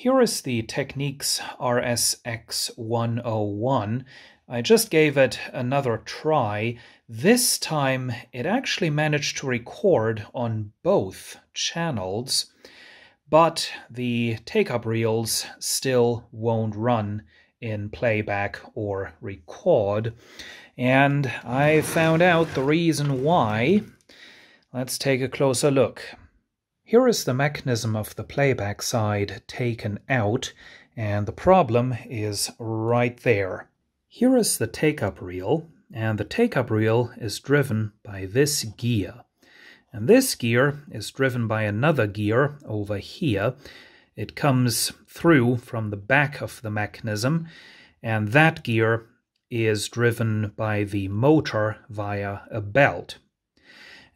Here is the Technics RSX101. I just gave it another try. This time it actually managed to record on both channels, but the take-up reels still won't run in playback or record. And I found out the reason why. Let's take a closer look. Here is the mechanism of the playback side taken out, and the problem is right there. Here is the take-up reel, and the take-up reel is driven by this gear. And this gear is driven by another gear over here. It comes through from the back of the mechanism, and that gear is driven by the motor via a belt.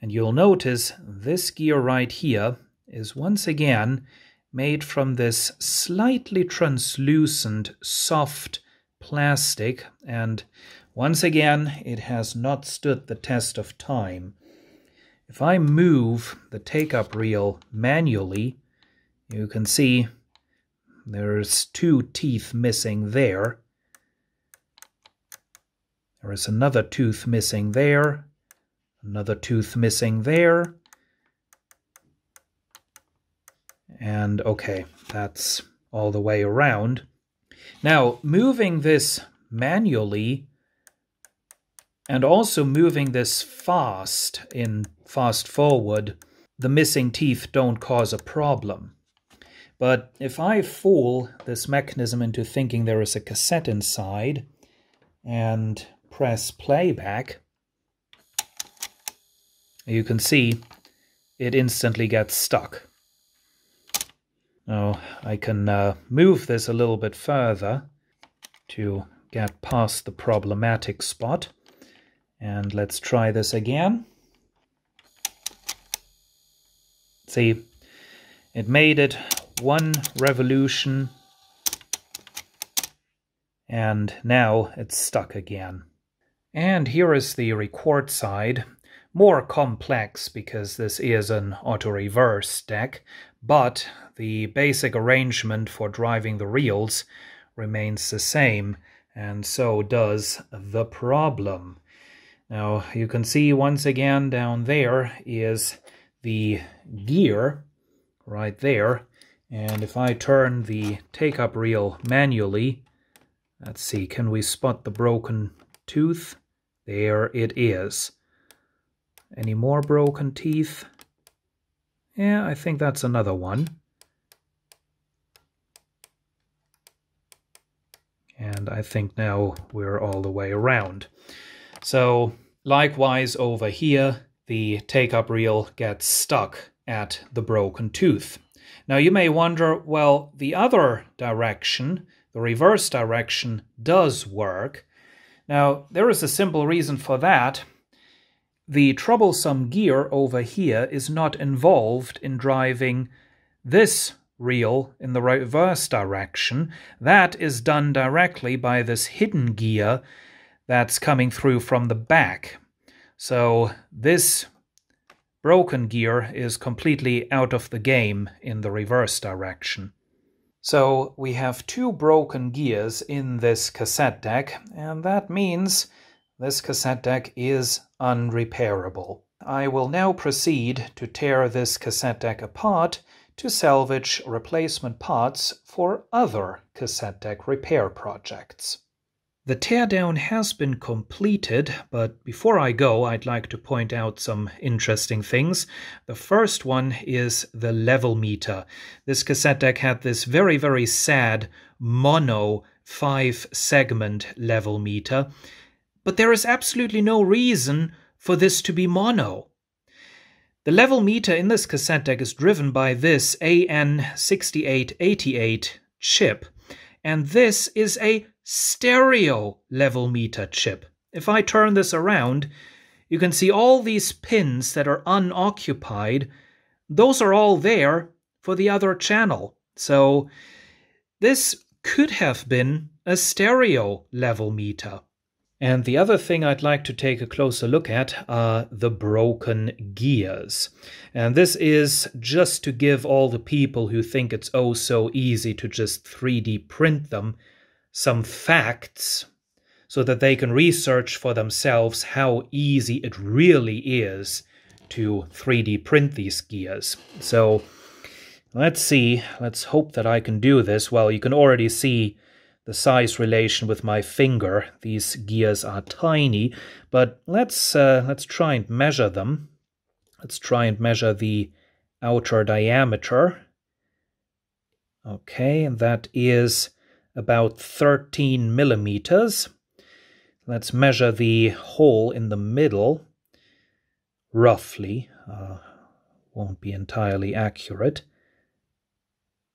And you'll notice this gear right here is once again made from this slightly translucent, soft plastic, and once again, it has not stood the test of time. If I move the take-up reel manually, you can see there's two teeth missing there. There is another tooth missing there, another tooth missing there, And okay, that's all the way around. Now, moving this manually and also moving this fast in fast forward, the missing teeth don't cause a problem. But if I fool this mechanism into thinking there is a cassette inside and press playback, you can see it instantly gets stuck. Now I can uh, move this a little bit further to get past the problematic spot. And let's try this again. See, it made it one revolution and now it's stuck again. And here is the record side more complex because this is an auto-reverse deck, but the basic arrangement for driving the reels remains the same, and so does the problem. Now, you can see once again down there is the gear right there, and if I turn the take-up reel manually, let's see, can we spot the broken tooth? There it is. Any more broken teeth? Yeah, I think that's another one. And I think now we're all the way around. So likewise over here, the take-up reel gets stuck at the broken tooth. Now you may wonder, well, the other direction, the reverse direction, does work. Now there is a simple reason for that. The troublesome gear over here is not involved in driving this reel in the reverse direction. That is done directly by this hidden gear that's coming through from the back. So this broken gear is completely out of the game in the reverse direction. So we have two broken gears in this cassette deck, and that means this cassette deck is unrepairable. I will now proceed to tear this cassette deck apart to salvage replacement parts for other cassette deck repair projects. The teardown has been completed, but before I go, I'd like to point out some interesting things. The first one is the level meter. This cassette deck had this very, very sad mono five segment level meter. But there is absolutely no reason for this to be mono. The level meter in this cassette deck is driven by this AN6888 chip, and this is a stereo level meter chip. If I turn this around, you can see all these pins that are unoccupied. Those are all there for the other channel. So this could have been a stereo level meter. And the other thing I'd like to take a closer look at are the broken gears. And this is just to give all the people who think it's oh so easy to just 3D print them some facts so that they can research for themselves how easy it really is to 3D print these gears. So let's see, let's hope that I can do this. Well, you can already see the size relation with my finger. These gears are tiny, but let's uh, let's try and measure them. Let's try and measure the outer diameter. Okay, and that is about 13 millimeters. Let's measure the hole in the middle, roughly. Uh, won't be entirely accurate.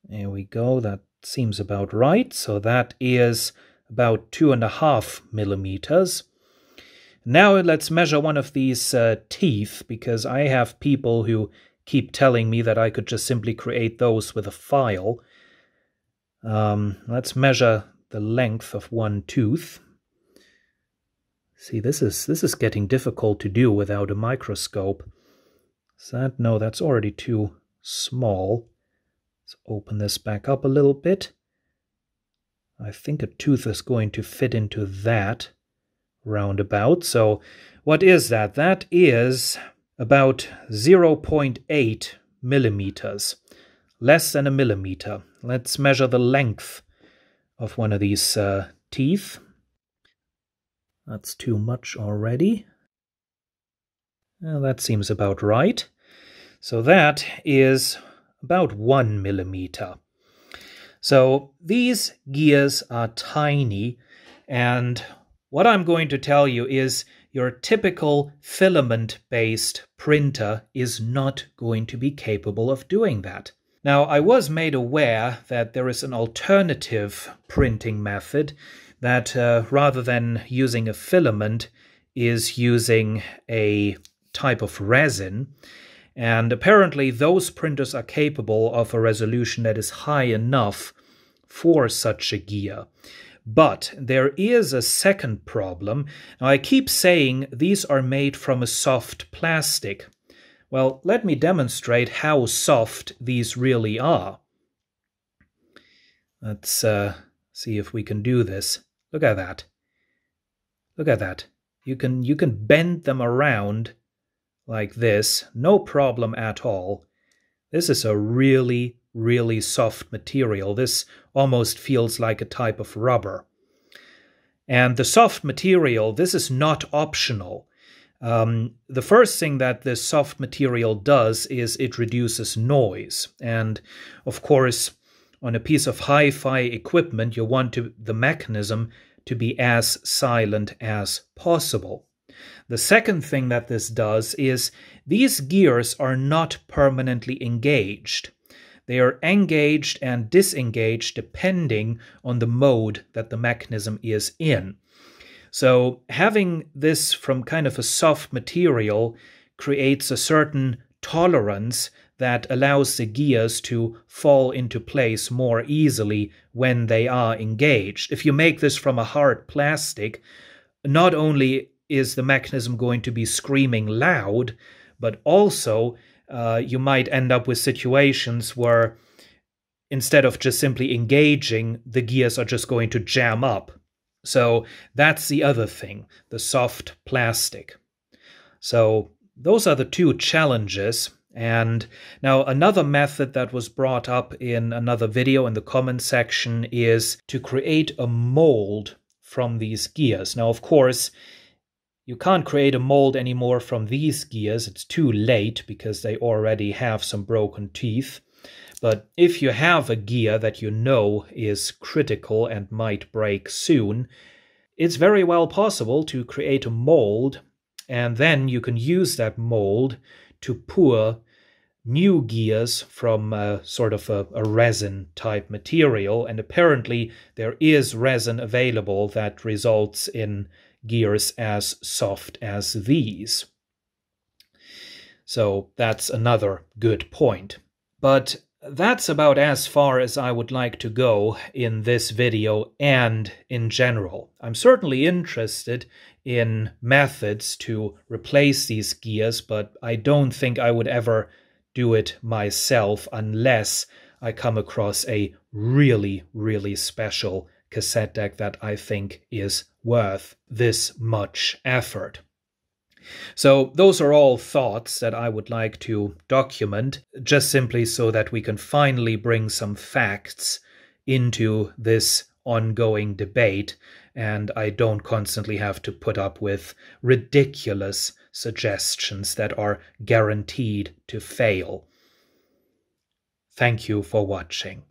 There we go, that seems about right. So that is about two and a half millimeters. Now let's measure one of these uh, teeth because I have people who keep telling me that I could just simply create those with a file. Um, let's measure the length of one tooth. See, this is this is getting difficult to do without a microscope. Is that no, that's already too small. Let's open this back up a little bit. I think a tooth is going to fit into that roundabout. So what is that? That is about 0.8 millimeters, less than a millimeter. Let's measure the length of one of these uh, teeth. That's too much already. Well, that seems about right. So that is about one millimeter. So these gears are tiny, and what I'm going to tell you is your typical filament-based printer is not going to be capable of doing that. Now, I was made aware that there is an alternative printing method that uh, rather than using a filament is using a type of resin. And apparently those printers are capable of a resolution that is high enough for such a gear. But there is a second problem. Now, I keep saying these are made from a soft plastic. Well, let me demonstrate how soft these really are. Let's uh, see if we can do this. Look at that. Look at that. You can you can bend them around like this, no problem at all. This is a really, really soft material. This almost feels like a type of rubber. And the soft material, this is not optional. Um, the first thing that this soft material does is it reduces noise. And of course, on a piece of hi-fi equipment, you want to, the mechanism to be as silent as possible. The second thing that this does is these gears are not permanently engaged. They are engaged and disengaged depending on the mode that the mechanism is in. So having this from kind of a soft material creates a certain tolerance that allows the gears to fall into place more easily when they are engaged. If you make this from a hard plastic, not only is the mechanism going to be screaming loud, but also uh, you might end up with situations where instead of just simply engaging, the gears are just going to jam up. So that's the other thing, the soft plastic. So those are the two challenges and now another method that was brought up in another video in the comment section is to create a mold from these gears. Now, of course, you can't create a mold anymore from these gears. It's too late because they already have some broken teeth. But if you have a gear that you know is critical and might break soon, it's very well possible to create a mold and then you can use that mold to pour new gears from a, sort of a, a, resin type material. And apparently, there is resin available that results in gears as soft as these. So that's another good point. But that's about as far as I would like to go in this video and in general. I'm certainly interested in methods to replace these gears, but I don't think I would ever do it myself unless I come across a really, really special cassette deck that I think is worth this much effort. So, those are all thoughts that I would like to document, just simply so that we can finally bring some facts into this ongoing debate, and I don't constantly have to put up with ridiculous suggestions that are guaranteed to fail. Thank you for watching.